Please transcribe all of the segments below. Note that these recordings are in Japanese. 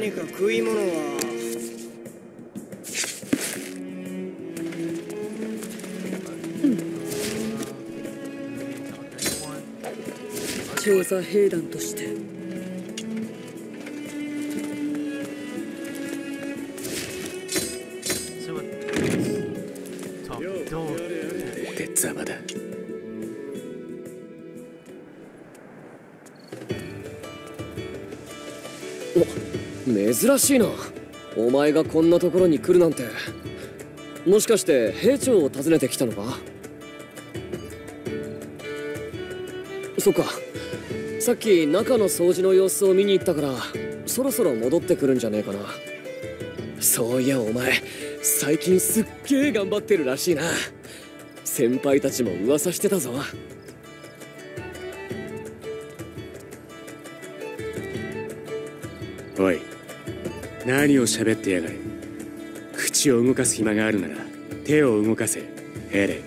何か食い物は。調査兵団として。珍しいな。お前がこんなところに来るなんて。もしかして兵長を訪ねてきたのか？そっか。さっき中の掃除の様子を見に行ったからそろそろ戻ってくるんじゃねえかな。そういやお前最近すっげえ頑張ってるらしいな。先輩たちも噂してたぞ。おい。何を喋ってやがる。口を動かす暇があるなら手を動かせエレン。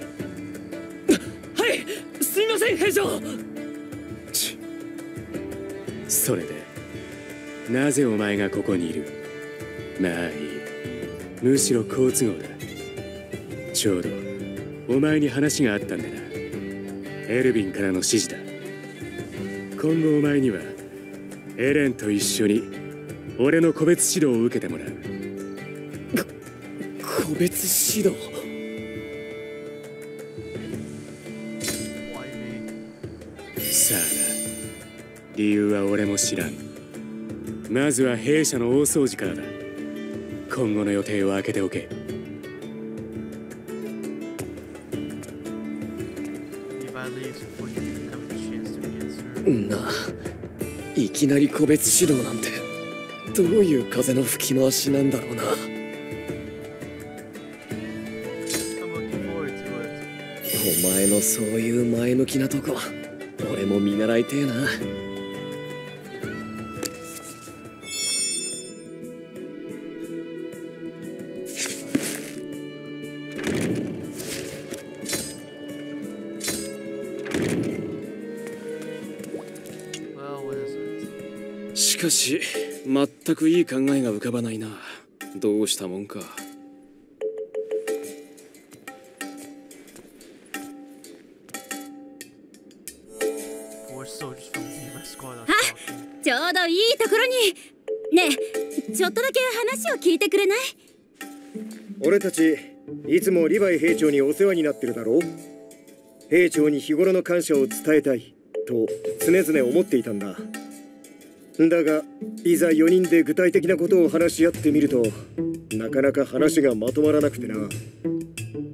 はいすみません兵長。それでなぜお前がここにいる？まあいい。むしろ好都合だ。ちょうどお前に話があったんだな。エルヴィンからの指示だ。今後お前にはエレンと一緒に俺の個別指導を受けてもらう。個別指導？さあな。理由は俺も知らん。まずは弊社の大掃除からだ。今後の予定を開けておけ。な。あいきなり個別指導なんてどういう風の吹き回しなんだろうな。お前のそういう前向きなとこ俺も見習いてえな。全くいい考えが浮かばないな。どうしたもんか。ちょうどいいところに。ねえちょっとだけ話を聞いてくれない？俺たちいつもリヴァイ兵長にお世話になってるだろう？兵長に日頃の感謝を伝えたいと常々思っていたんだだがいざ4人で具体的なことを話し合ってみるとなかなか話がまとまらなくてな。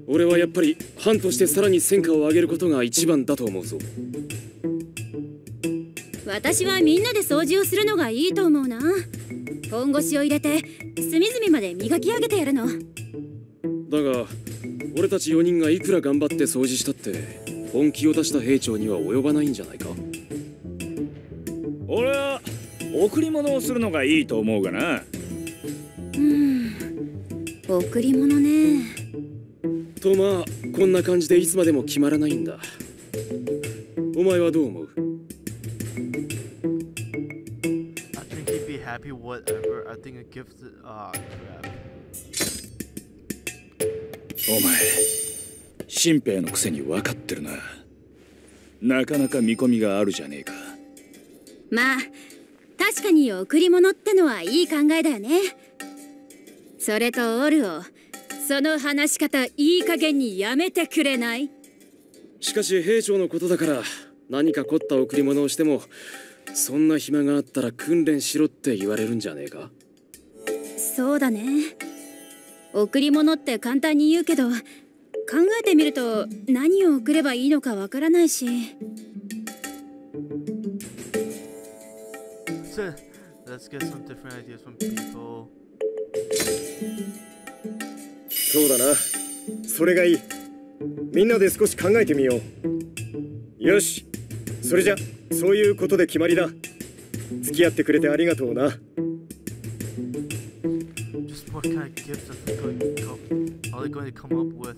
俺はやっぱり班としてさらに戦果を上げることが一番だと思うぞ。私はみんなで掃除をするのがいいと思うな。本腰を入れて隅々まで磨き上げてやるの。だが俺たち4人がいくら頑張って掃除したって本気を出した兵長には及ばないんじゃないか？俺は贈り物をするのがいいと思うがなうん贈り物ねとまあこんな感じでいつまでも決まらないんだお前はどう思う？I think he'd be happy whatever. I think a gift. Ah, crap. お前新兵のくせに分かってるななかなか見込みがあるじゃねえかまあ確かに贈り物ってのはいい考えだよね。それとオルオその話し方いい加減にやめてくれない？しかし兵長のことだから何か凝った贈り物をしてもそんな暇があったら訓練しろって言われるんじゃねえか？そうだね。贈り物って簡単に言うけど考えてみると何を贈ればいいのかわからないし So, let's get some different ideas from people. そうだなそれがいいみんなで少し考えてみようよしそれじゃそういうことで決まりだ付き合ってくれてありがとうな Just what kind of gifts are they going to come, are they going to come up with?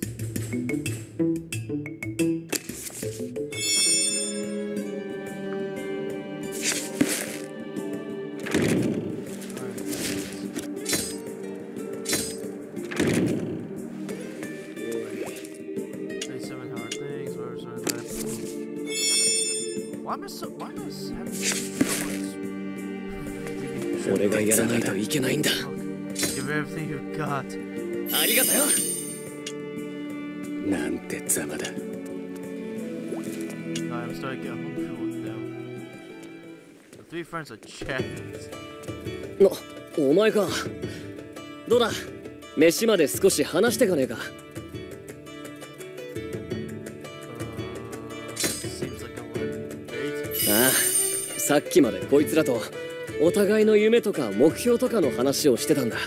俺がやらないといけないんだ。ありがとう。なんてざまだ。お前か。どうだ？飯まで少し話してかねえか。っきまでこいつらとお互いの夢とか目標とかの話をしてたんだ。あ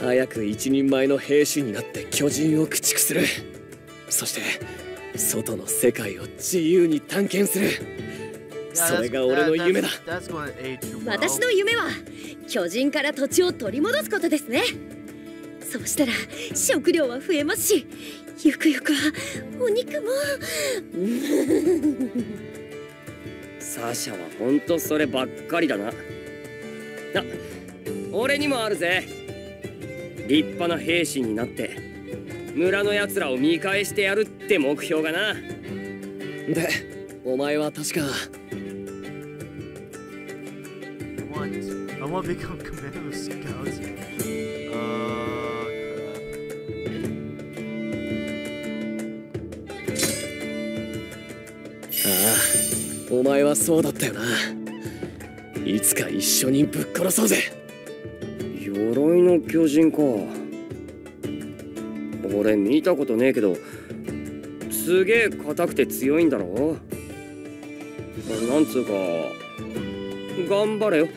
あ早く一人前の兵士になって巨人を駆逐する。そして外の世界を自由に探検する。それが俺の夢だ.私の夢は巨人から土地を取り戻すことですね。そうしたら食料は増えますしゆくゆく。はお肉も。サシャはほんとそればっかりだな。あ俺にもあるぜ。立派な兵士になって村のやつらを見返してやるって目標がな。でお前は確か。I want, I want to become 前はそうだったよな。いつか一緒にぶっ殺そうぜ。鎧の巨人か。俺見たことねえけどすげえ硬くて強いんだろ。なんつうか頑張れよ。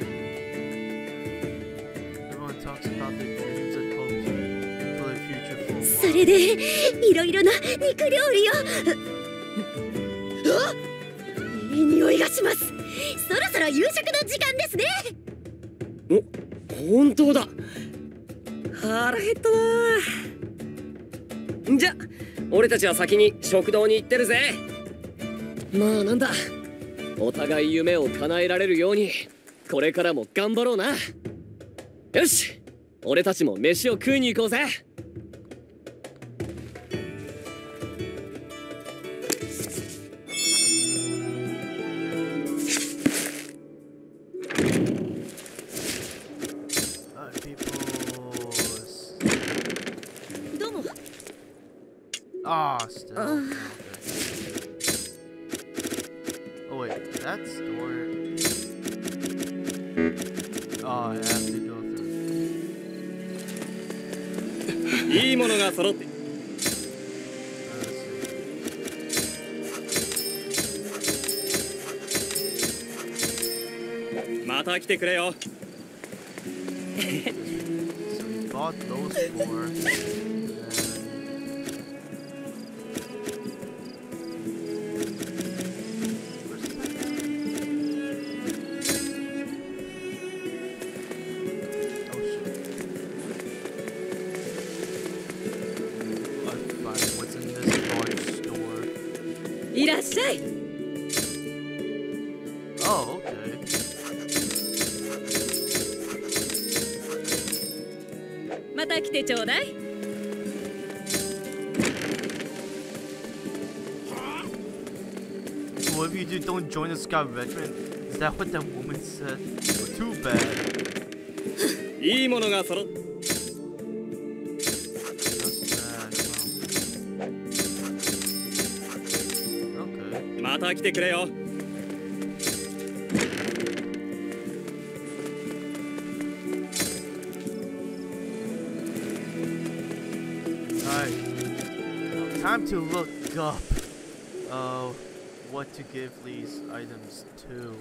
それでいろいろな肉料理を。あいい匂いがします。そろそろ夕食の時間ですね。お本当だ。腹減ったな。じゃ俺たちは先に食堂に行ってるぜ。まあなんだ。お互い夢を叶えられるようにこれからも頑張ろうな。よし俺たちも飯を食いに行こうぜ。また来てくれよ。don't join the Scout Regiment? Is that what that woman said? Well, too bad. いいものが揃っ That's bad. Wow. Okay. また来てくれよ Alright. Time to look up uh, what to give these items to.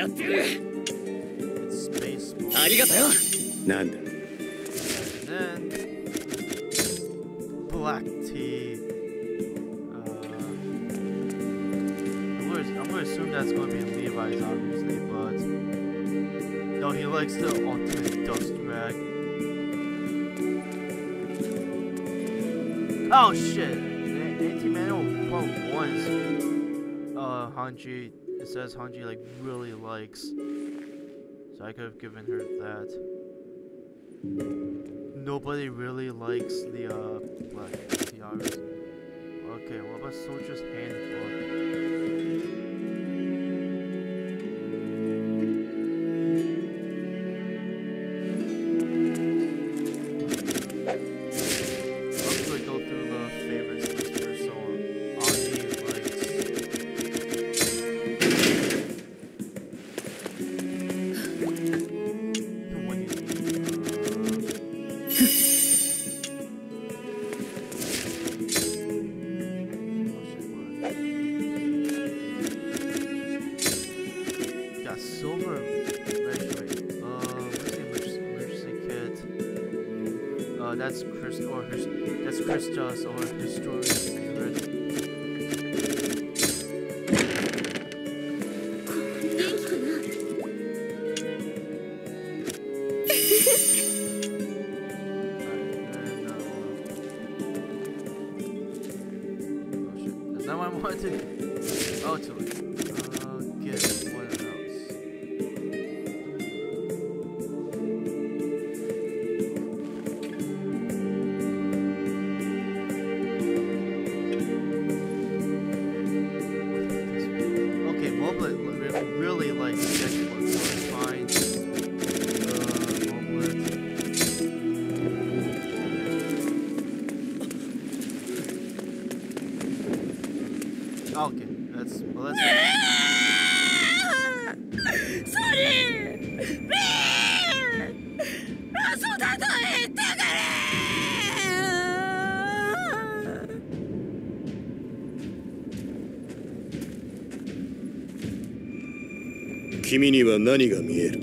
やってやる Space ありがとよなんだ And then black tea. Uh, I'm gonna, I'm gonna assume that's gonna be Levi's obviously, but no, he likes the ultimate dust rag. Oh shit! Anti-Manual Part One is uh Hanji. It says Hanji like really likes, so I could have given her that. Nobody really likes the uh black tiaras. Okay, what about Soldier's Handbook? 君には何が見える？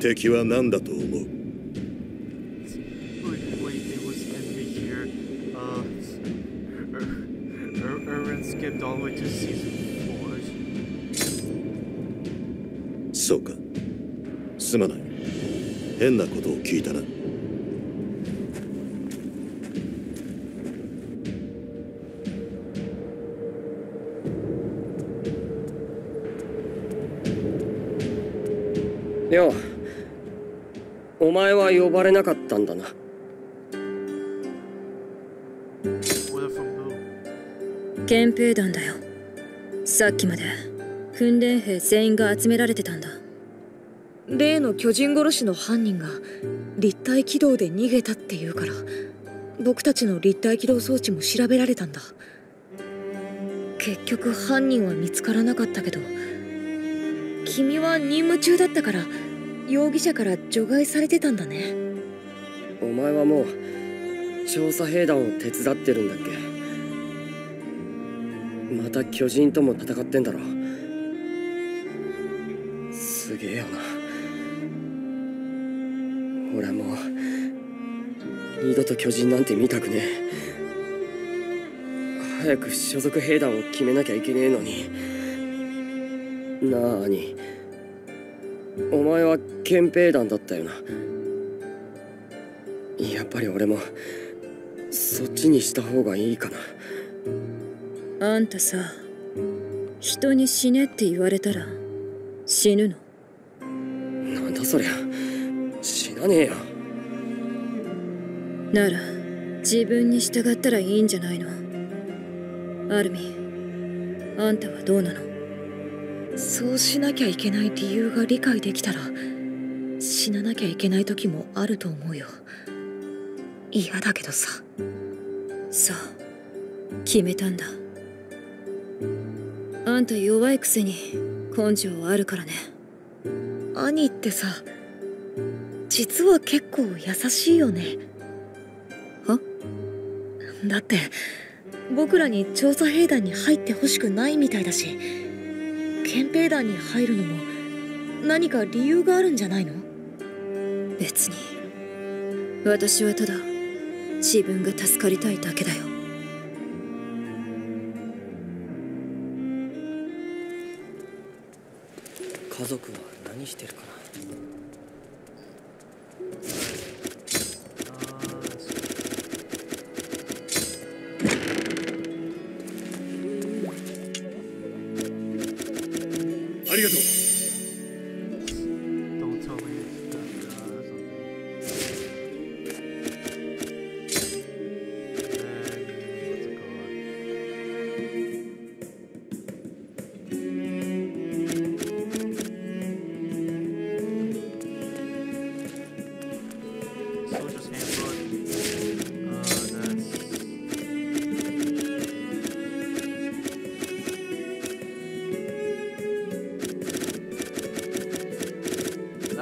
敵は何だと思う？そうか。すまない。変なことを聞いたな。ようお前は呼ばれなかったんだな?憲兵団だよ。さっきまで訓練兵全員が集められてたんだ。例の巨人殺しの犯人が立体軌道で逃げたっていうから僕たちの立体軌道装置も調べられたんだ。結局犯人は見つからなかったけど君は任務中だったから容疑者から除外されてたんだね。お前はもう調査兵団を手伝ってるんだっけ？また巨人とも戦ってんだろ。すげえよな。俺もう二度と巨人なんて見たくねえ。早く所属兵団を決めなきゃいけねえのに。なあ兄。お前は憲兵団だったよな。やっぱり俺もそっちにした方がいいかな。あんたさ人に死ねって言われたら死ぬの？なんだそりゃ。死なねえよ。なら自分に従ったらいいんじゃないの？アルミあんたはどうなの？そうしなきゃいけない理由が理解できたら死ななきゃいけない時もあると思うよ。嫌だけどさ。さあ決めたんだ。あんた弱いくせに根性あるからね。兄ってさ実は結構優しいよね。は？だって僕らに調査兵団に入ってほしくないみたいだし。憲兵団に入るのも何か理由があるんじゃないの？別に。私はただ自分が助かりたいだけだよ。家族は何してるかな？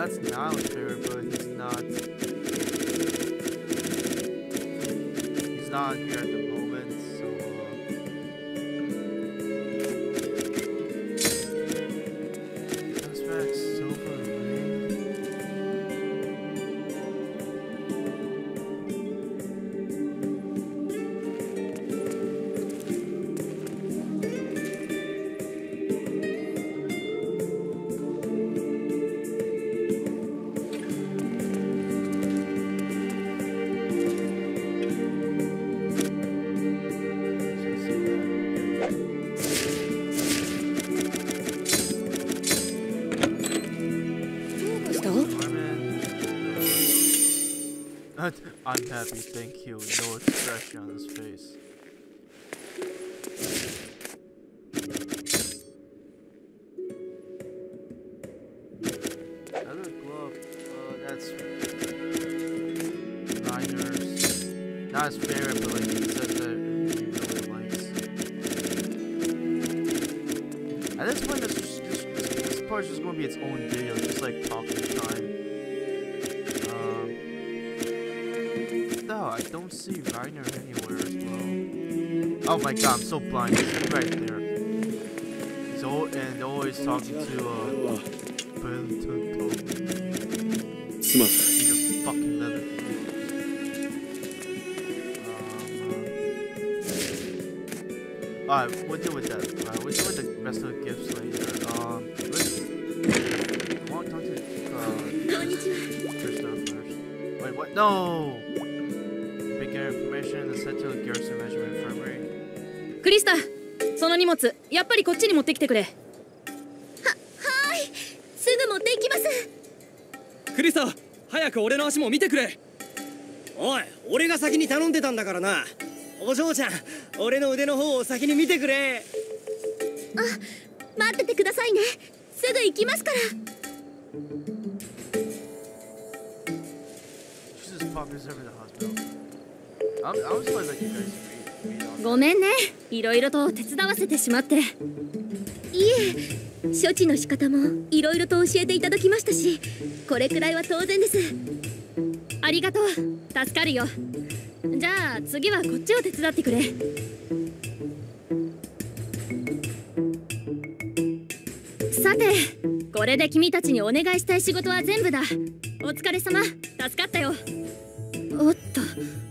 That's Niall's favorite, but he's not. He's not here at the moment, happy, thank you. No expression on his face. Another glove. Uh, that's Reiner's. Not his but like he said that he really likes. At this point, this, this, this, this part's just gonna be its own video, just like talking see Reiner anywhere as well. Oh my god, I'm so blind. He's right there. He's all and always talking to uh Benton Coleman. He's a fucking leather. Um, uh, Alright, we'll deal with that. Uh, we'll deal with the rest of the gifts later. Um, let's... I want to talk to, uh, Krista first. Wait, what? No! クリスタその荷物やっぱりこっちに持ってきてくれ。はい。すぐ持っていきます。クリスタ早く俺の足も見てくれ。おい俺が先に頼んでたんだからな。お嬢ちゃん俺の腕の方を先に見てくれ。あ待っててくださいね。すぐ行きますから。She's just popping us over the hospital. ごめんね。いろいろと手伝わせてしまって。いえ処置の仕方もいろいろと教えていただきましたしこれくらいは当然です。ありがとう。助かるよ。じゃあ次はこっちを手伝ってくれ。さてこれで君たちにお願いしたい仕事は全部だ。お疲れ様。助かったよ。おっと。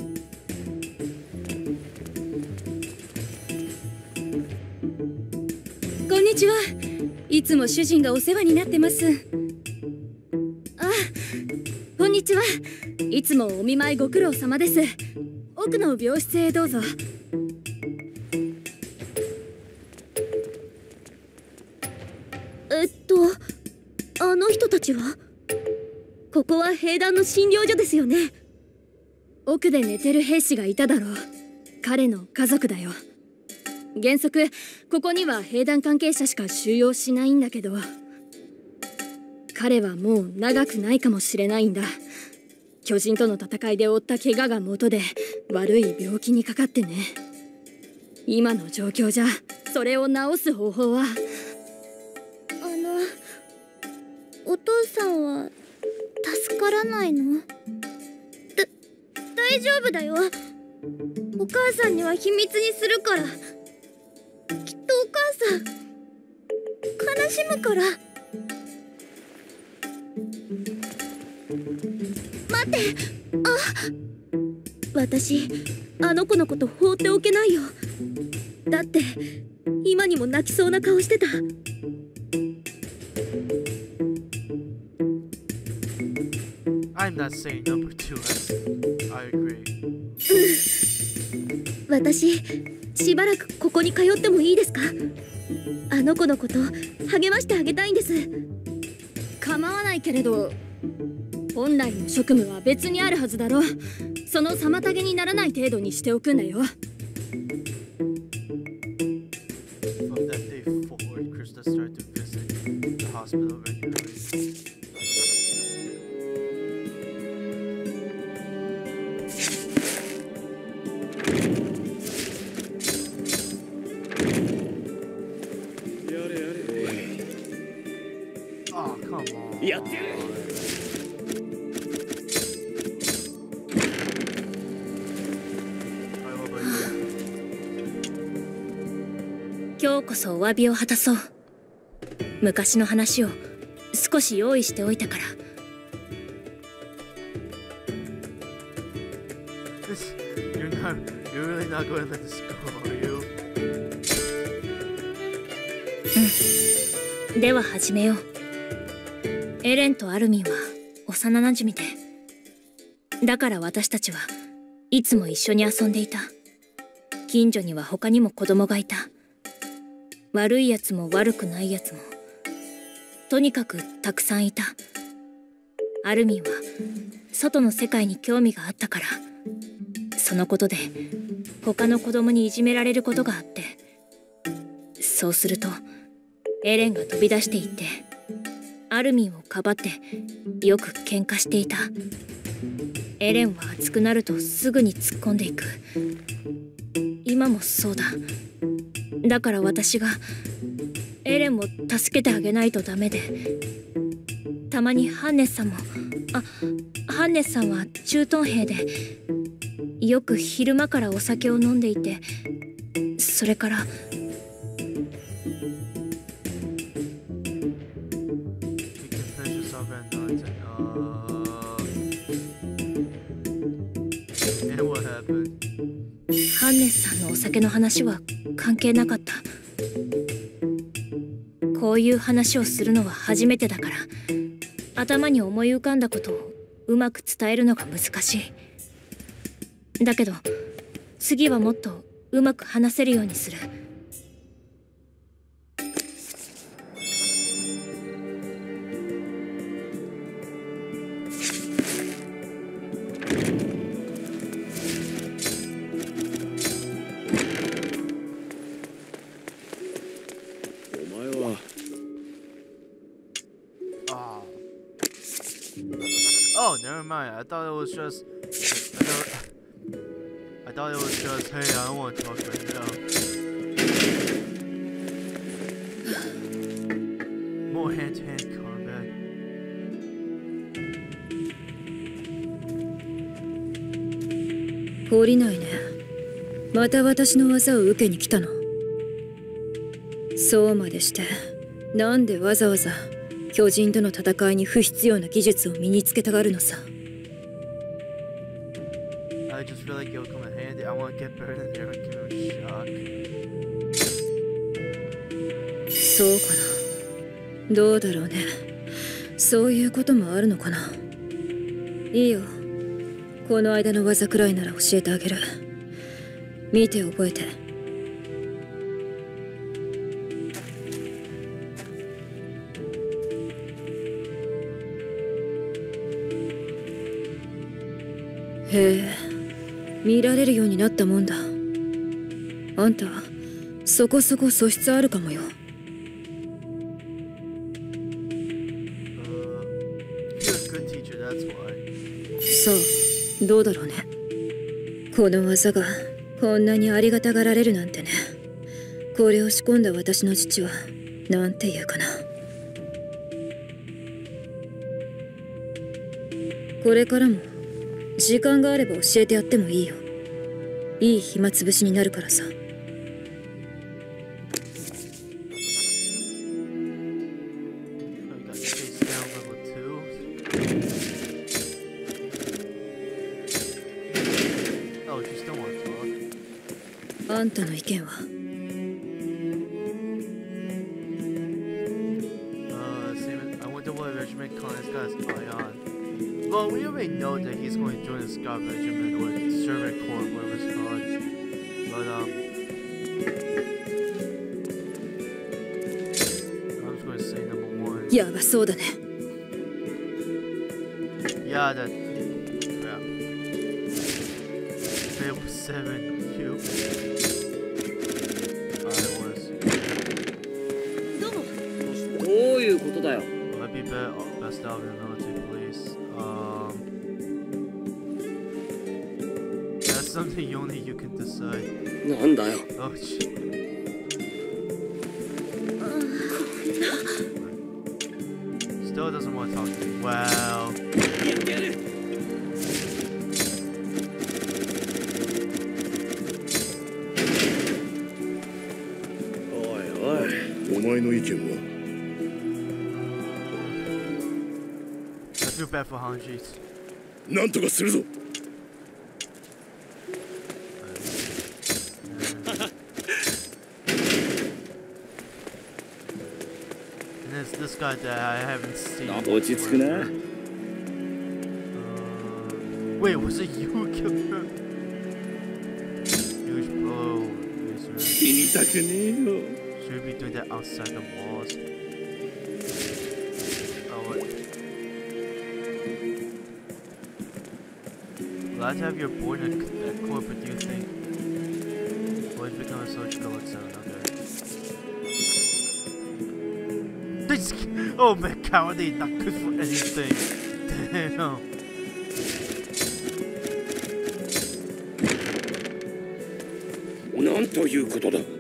にちは。いつも主人がお世話になってます。あこんにちは。いつもお見舞いご苦労様です。奥の病室へどうぞ。えっとあの人たちは？ここは兵団の診療所ですよね。奥で寝てる兵士がいただろう。彼の家族だよ。原則ここには兵団関係者しか収容しないんだけど。彼はもう長くないかもしれないんだ。巨人との戦いで負った怪我が元で悪い病気にかかってね。今の状況じゃそれを治す方法は。あのお父さんは助からないの？だ大丈夫だよ。お母さんには秘密にするから。悲しむから。待って。あ。私あの子のこと放っておけないよ。だって今にも泣きそうな顔してた. 私しばらくここに通ってもいいですか？あの子のこと励ましてあげたいんです。構わないけれど本来の職務は別にあるはずだろ。その妨げにならない程度にしておくんだよ。詫びを果たそう。昔の話を少し用意しておいたから。are you? では始めよう。エレンとアルミンは幼なじみで。だから私たちはいつも一緒に遊んでいた。近所には他にも子供がいた悪いやつも悪くないやつもとにかくたくさんいた。アルミンは外の世界に興味があったから。そのことで他の子供にいじめられることがあって。そうするとエレンが飛び出していってアルミンをかばってよく喧嘩していた。エレンは熱くなるとすぐに突っ込んでいく。今もそうだ。だから私がエレンを助けてあげないとダメでたまにハンネスさんもあハンネスさんは駐屯兵でよく昼間からお酒を飲んでいてそれから. Uh? ハンネスさんのお酒の話は関係なかった。こういう話をするのは初めてだから頭に思い浮かんだことをうまく伝えるのが難しい。だけど次はもっとうまく話せるようにする。Thought it was just. I thought, I thought it was just. Hey, I don't want to talk right now. More hand-to-hand combat. 懲りないねまた私の技を受けに来たのそうまでしてなんでわざわざ巨人との戦いに不必要な技術を身につけたがるのさ feel like it'll come in handy. I want to get better than Aaron give him a shock. そうかなどうだろうねそういうこともあるのかないいよこの間の技くらいなら教えてあげる見て覚えてへえ見られるようになったもんだ。あんたそこそこ素質あるかもよ。Uh. そう。どうだろうね。この技がこんなにありがたがられるなんてね。これを仕込んだ私の父はなんて言うかな。これからも時間があれば教えてやってもいいよいい暇つぶしになるからさ。あんたの意見は？ああ、やばそうだね。やだってフェブ7どういうことだよ。Be best、um, なんだよ、なんとかするぞ it's this guy that I haven't seen. 落ち着くな Wait, was it you who killed her? Huge blow. 死にたくねえよ Should we be doing that outside the walls? Oh, what? Glad to have your boy in a- at corp, but do you think? Boys become a social colleague soon, okay. This, oh man, cowardly, not good for anything. Damn. なんということだ Uh, what kind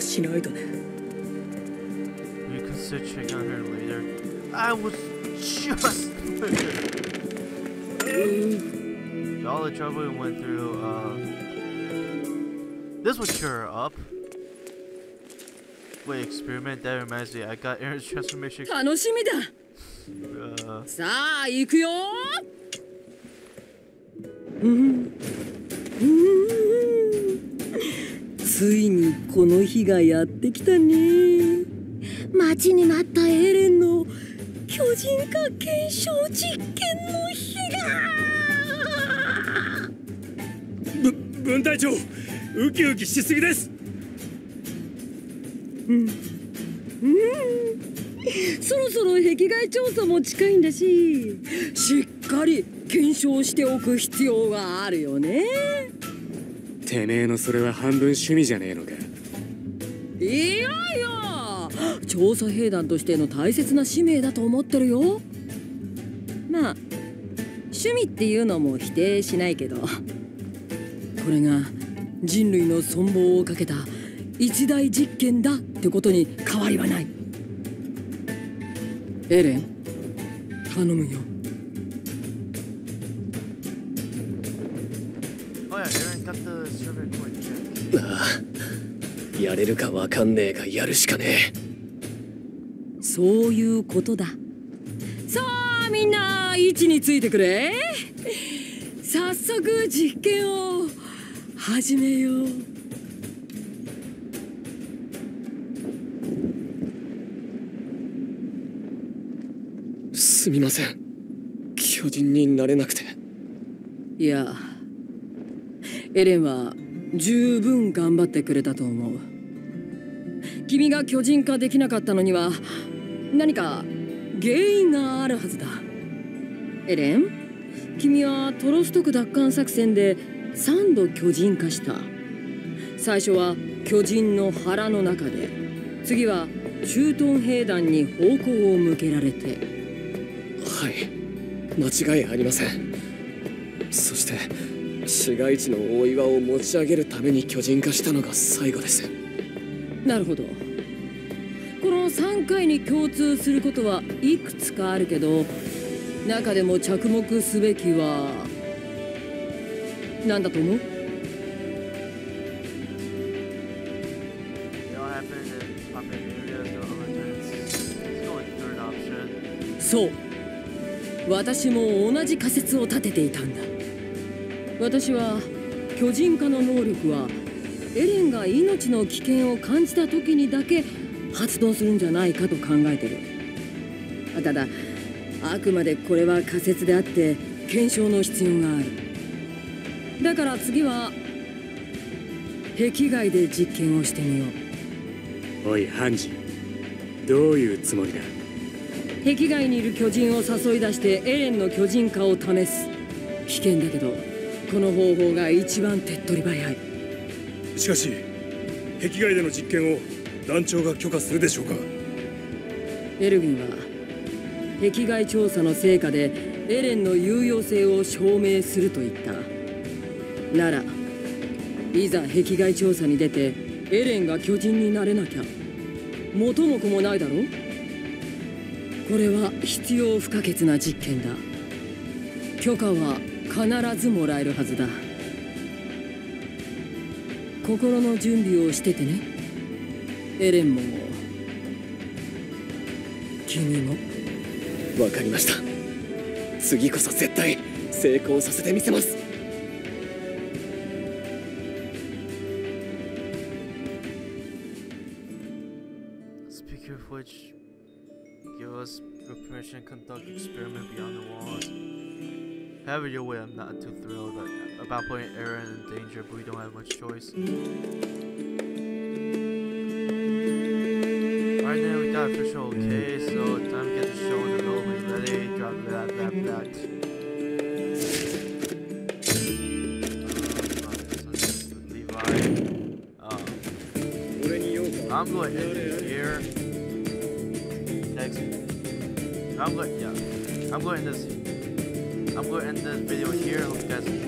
しないとね We consider checking on her later. I was just. All the trouble we went through, uh. This would cheer her up. Wait, experiment? That reminds me, I got Aaron's transformation. 楽しみだ Uh, さあ行くようんうん この日がやってきたね。待ちに待ったエレンの巨人化検証実験の日が。ぶ分隊長ウキウキしすぎです。うん。そろそろ壁外調査も近いんだししっかり検証しておく必要があるよね。てめえのそれは半分趣味じゃねえのかいやいや。調査兵団としての大切な使命だと思ってるよ。まあ趣味っていうのも否定しないけど。これが人類の存亡をかけた一大実験だってことに変わりはない。エレン頼むよ。oh. ああやれるかわかんねえがやるしかねそういうことだ。さあみんな位置についてくれ。早速実験を始めよう。えすみません。巨人になれなくて。いやエレンは十分頑張ってくれたと思う。君が巨人化できなかったのには何か原因があるはずだ。エレン君はトロストク奪還作戦で3度巨人化した。最初は巨人の腹の中で次は駐屯兵団に方向を向けられて。はい。間違いありません。そして市街地の大岩を持ち上げるために巨人化したのが最後です。なるほど。この3回に共通することはいくつかあるけど中でも着目すべきは何だと思う？そう。私も同じ仮説を立てていたんだ私は巨人化の能力はエレンが命の危険を感じた時にだけ発動するんじゃないかと考えてる。あただあくまでこれは仮説であって検証の必要がある。だから次は壁外で実験をしてみよう。おいハンジどういうつもりだ？壁外にいる巨人を誘い出してエレンの巨人化を試す。危険だけどこの方法が一番手っ取り早い。しかし壁外での実験を団長が許可するでしょうか？エルヴィンは壁外調査の成果でエレンの有用性を証明すると言った。ならいざ壁外調査に出てエレンが巨人になれなきゃ元も子もないだろこれは必要不可欠な実験だ。許可は必ずもらえるはずだ。心の準備をしててね。エレンも。君も。わかりました。次こそ絶対成功させてみせます。However your way, I'm not too thrilled about putting Aaron in danger, but we don't have much choice. Alright then, we got official okay, so time to get the show in the middle ready. Drop that, that, that. Um, I'm going to end it here. Next. I'm going. Yeah. I'm going to end this. This video here. Hope you guys